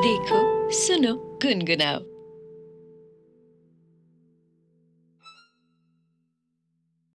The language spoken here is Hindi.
देखो सुनो गुनगुनाओ।